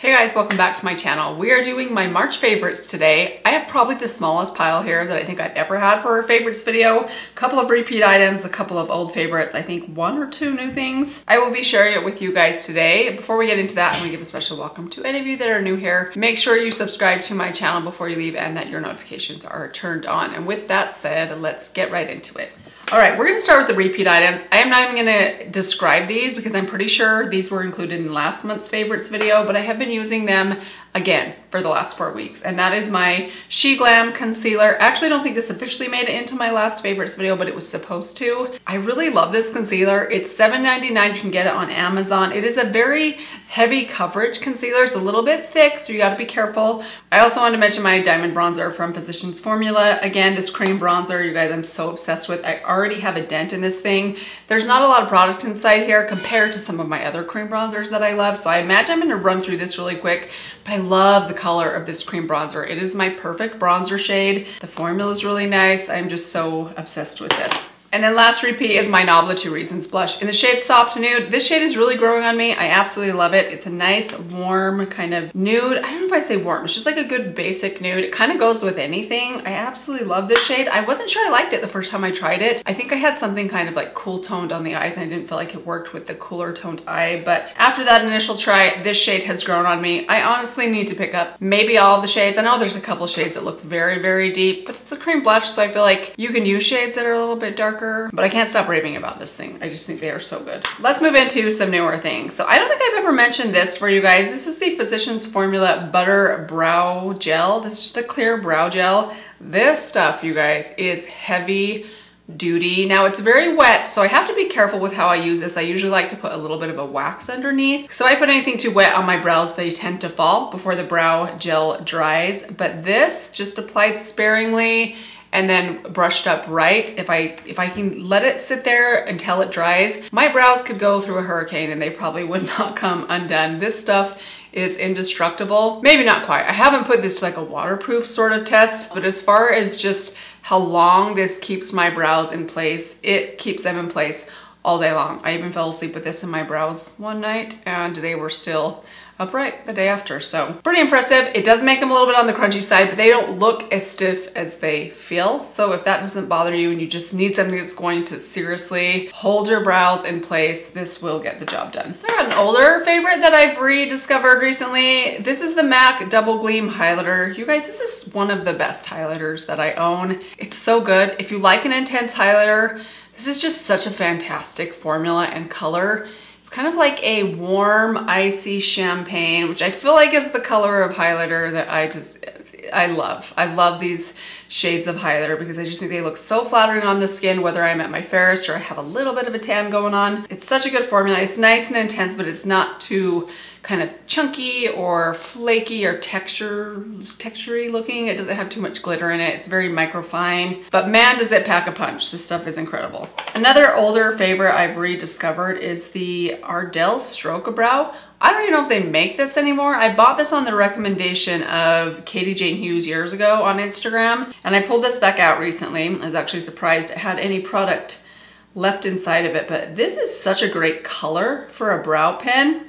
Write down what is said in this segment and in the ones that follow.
Hey guys, welcome back to my channel. We are doing my March favorites today. I have probably the smallest pile here that I think I've ever had for a favorites video. A couple of repeat items, a couple of old favorites, I think one or two new things. I will be sharing it with you guys today. Before we get into that, I'm gonna give a special welcome to any of you that are new here. Make sure you subscribe to my channel before you leave and that your notifications are turned on. And with that said, let's get right into it. All right, we're gonna start with the repeat items. I am not even gonna describe these because I'm pretty sure these were included in last month's favorites video, but I have been using them again for the last four weeks. And that is my Sheglam concealer. Actually, I don't think this officially made it into my last favorites video, but it was supposed to. I really love this concealer. It's $7.99. You can get it on Amazon. It is a very heavy coverage concealer. It's a little bit thick, so you gotta be careful. I also wanted to mention my diamond bronzer from Physicians Formula. Again, this cream bronzer, you guys, I'm so obsessed with. I already have a dent in this thing. There's not a lot of product inside here compared to some of my other cream bronzers that I love. So I imagine I'm gonna run through this really quick, I love the color of this cream bronzer. It is my perfect bronzer shade. The formula is really nice. I'm just so obsessed with this. And then last repeat is my Nabla Two Reasons blush in the shade Soft Nude. This shade is really growing on me. I absolutely love it. It's a nice, warm kind of nude. I don't know if I say warm. It's just like a good basic nude. It kind of goes with anything. I absolutely love this shade. I wasn't sure I liked it the first time I tried it. I think I had something kind of like cool toned on the eyes and I didn't feel like it worked with the cooler toned eye. But after that initial try, this shade has grown on me. I honestly need to pick up maybe all the shades. I know there's a couple shades that look very, very deep, but it's a cream blush. So I feel like you can use shades that are a little bit darker darker, but I can't stop raving about this thing. I just think they are so good. Let's move into some newer things. So I don't think I've ever mentioned this for you guys. This is the Physicians Formula Butter Brow Gel. This is just a clear brow gel. This stuff, you guys, is heavy duty. Now it's very wet, so I have to be careful with how I use this. I usually like to put a little bit of a wax underneath. So I put anything too wet on my brows, they tend to fall before the brow gel dries. But this, just applied sparingly, and then brushed up right. If I if I can let it sit there until it dries, my brows could go through a hurricane and they probably would not come undone. This stuff is indestructible. Maybe not quite. I haven't put this to like a waterproof sort of test, but as far as just how long this keeps my brows in place, it keeps them in place all day long. I even fell asleep with this in my brows one night and they were still upright the day after. So pretty impressive. It does make them a little bit on the crunchy side, but they don't look as stiff as they feel. So if that doesn't bother you and you just need something that's going to seriously hold your brows in place, this will get the job done. So I got an older favorite that I've rediscovered recently. This is the MAC Double Gleam Highlighter. You guys, this is one of the best highlighters that I own. It's so good. If you like an intense highlighter, this is just such a fantastic formula and color. It's kind of like a warm, icy champagne, which I feel like is the color of highlighter that I just, I love. I love these shades of highlighter because I just think they look so flattering on the skin, whether I'm at my fairest or I have a little bit of a tan going on. It's such a good formula. It's nice and intense, but it's not too kind of chunky or flaky or texture, textury looking. It doesn't have too much glitter in it. It's very microfine, but man, does it pack a punch. This stuff is incredible. Another older favorite I've rediscovered is the Ardell Stroke Brow. I don't even know if they make this anymore. I bought this on the recommendation of Katie Jane Hughes years ago on Instagram, and I pulled this back out recently. I was actually surprised it had any product left inside of it, but this is such a great color for a brow pen.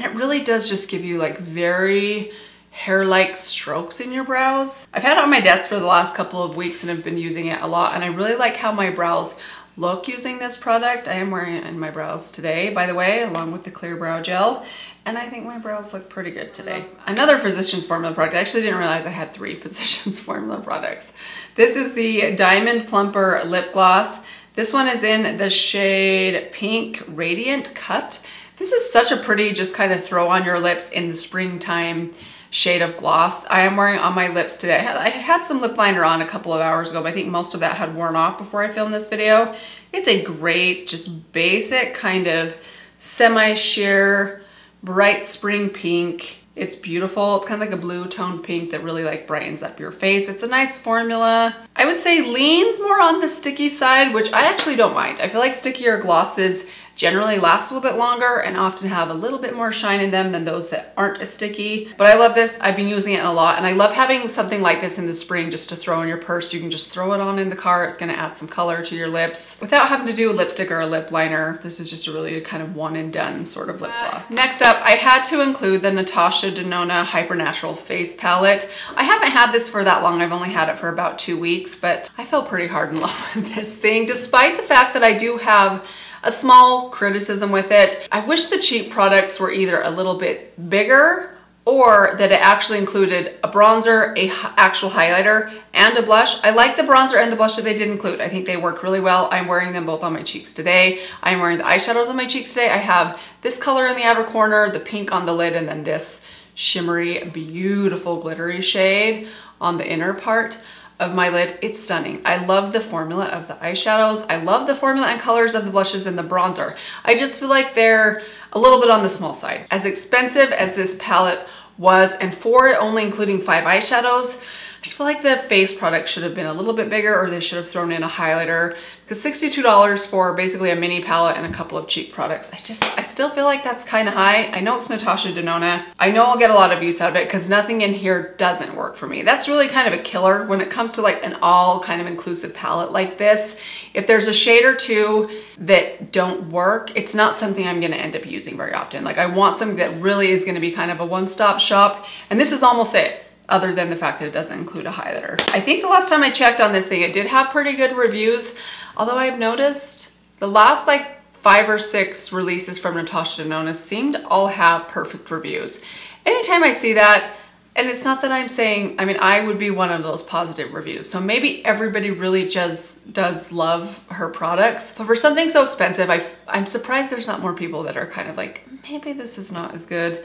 And it really does just give you like very hair-like strokes in your brows. I've had it on my desk for the last couple of weeks and I've been using it a lot and I really like how my brows look using this product. I am wearing it in my brows today, by the way, along with the clear brow gel. And I think my brows look pretty good today. Another Physicians Formula product. I actually didn't realize I had three Physicians Formula products. This is the Diamond Plumper Lip Gloss. This one is in the shade Pink Radiant Cut. This is such a pretty, just kind of throw on your lips in the springtime shade of gloss. I am wearing on my lips today. I had, I had some lip liner on a couple of hours ago, but I think most of that had worn off before I filmed this video. It's a great, just basic kind of semi-sheer, bright spring pink. It's beautiful. It's kind of like a blue toned pink that really like brightens up your face. It's a nice formula. I would say leans more on the sticky side, which I actually don't mind. I feel like stickier glosses generally last a little bit longer and often have a little bit more shine in them than those that aren't as sticky. But I love this. I've been using it a lot and I love having something like this in the spring just to throw in your purse. You can just throw it on in the car. It's gonna add some color to your lips without having to do a lipstick or a lip liner. This is just a really kind of one and done sort of lip gloss. Next up, I had to include the Natasha Denona Hypernatural Face Palette. I haven't had this for that long. I've only had it for about two weeks, but I fell pretty hard in love with this thing, despite the fact that I do have a small criticism with it. I wish the cheap products were either a little bit bigger or that it actually included a bronzer, a actual highlighter, and a blush. I like the bronzer and the blush that they did include. I think they work really well. I'm wearing them both on my cheeks today. I'm wearing the eyeshadows on my cheeks today. I have this color in the outer corner, the pink on the lid, and then this shimmery, beautiful glittery shade on the inner part of my lid. It's stunning. I love the formula of the eyeshadows. I love the formula and colors of the blushes and the bronzer. I just feel like they're a little bit on the small side. As expensive as this palette was, and for it only including five eyeshadows, I just feel like the face product should have been a little bit bigger or they should have thrown in a highlighter because $62 for basically a mini palette and a couple of cheap products. I just, I still feel like that's kind of high. I know it's Natasha Denona. I know I'll get a lot of use out of it because nothing in here doesn't work for me. That's really kind of a killer when it comes to like an all kind of inclusive palette like this. If there's a shade or two that don't work, it's not something I'm gonna end up using very often. Like I want something that really is gonna be kind of a one-stop shop and this is almost it other than the fact that it doesn't include a highlighter. I think the last time I checked on this thing, it did have pretty good reviews, although I've noticed the last like five or six releases from Natasha Denona seemed to all have perfect reviews. Anytime I see that, and it's not that I'm saying, I mean, I would be one of those positive reviews. So maybe everybody really just does love her products. But for something so expensive, I, I'm surprised there's not more people that are kind of like, maybe this is not as good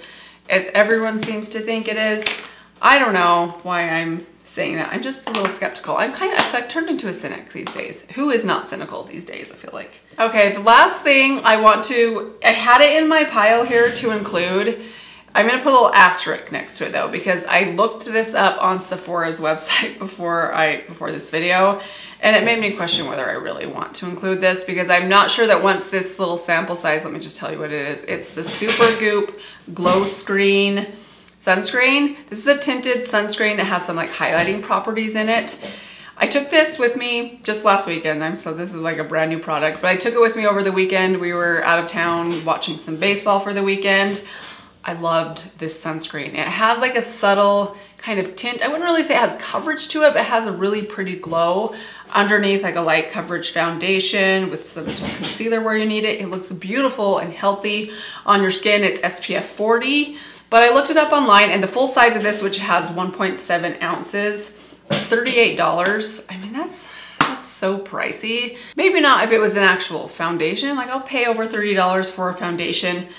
as everyone seems to think it is. I don't know why I'm saying that. I'm just a little skeptical. I'm kind of, I've turned into a cynic these days. Who is not cynical these days, I feel like. Okay, the last thing I want to, I had it in my pile here to include. I'm gonna put a little asterisk next to it though, because I looked this up on Sephora's website before I, before this video, and it made me question whether I really want to include this because I'm not sure that once this little sample size, let me just tell you what it is. It's the Super Goop Glow Screen sunscreen. This is a tinted sunscreen that has some like highlighting properties in it. I took this with me just last weekend. I'm so this is like a brand new product, but I took it with me over the weekend. We were out of town watching some baseball for the weekend. I loved this sunscreen. It has like a subtle kind of tint. I wouldn't really say it has coverage to it, but it has a really pretty glow underneath like a light coverage foundation with some just concealer where you need it. It looks beautiful and healthy on your skin. It's SPF 40. But I looked it up online and the full size of this, which has 1.7 ounces, is $38. I mean, that's that's so pricey. Maybe not if it was an actual foundation. Like I'll pay over $30 for a foundation.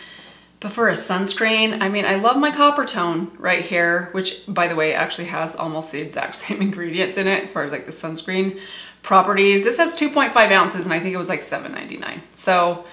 But for a sunscreen, I mean, I love my Coppertone right here, which by the way, actually has almost the exact same ingredients in it as far as like the sunscreen properties. This has 2.5 ounces and I think it was like $7.99. So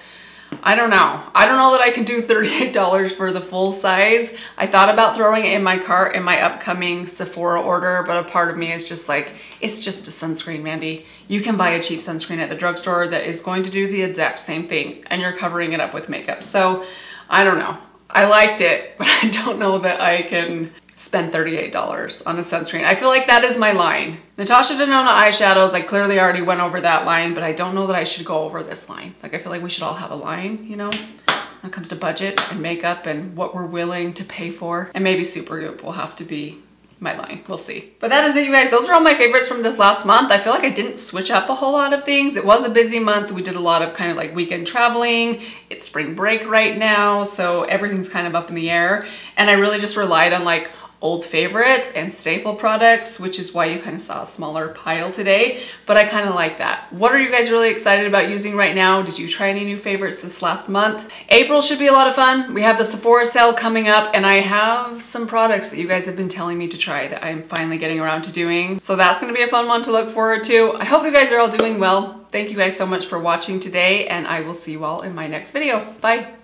I don't know. I don't know that I can do $38 for the full size. I thought about throwing it in my cart in my upcoming Sephora order, but a part of me is just like, it's just a sunscreen, Mandy. You can buy a cheap sunscreen at the drugstore that is going to do the exact same thing and you're covering it up with makeup. So I don't know. I liked it, but I don't know that I can spend $38 on a sunscreen. I feel like that is my line. Natasha Denona eyeshadows, I clearly already went over that line, but I don't know that I should go over this line. Like I feel like we should all have a line, you know? When it comes to budget and makeup and what we're willing to pay for. And maybe Supergoop will have to be my line. We'll see. But that is it, you guys. Those are all my favorites from this last month. I feel like I didn't switch up a whole lot of things. It was a busy month. We did a lot of kind of like weekend traveling. It's spring break right now, so everything's kind of up in the air. And I really just relied on like old favorites and staple products, which is why you kind of saw a smaller pile today, but I kind of like that. What are you guys really excited about using right now? Did you try any new favorites this last month? April should be a lot of fun. We have the Sephora sale coming up and I have some products that you guys have been telling me to try that I'm finally getting around to doing. So that's gonna be a fun one to look forward to. I hope you guys are all doing well. Thank you guys so much for watching today and I will see you all in my next video. Bye.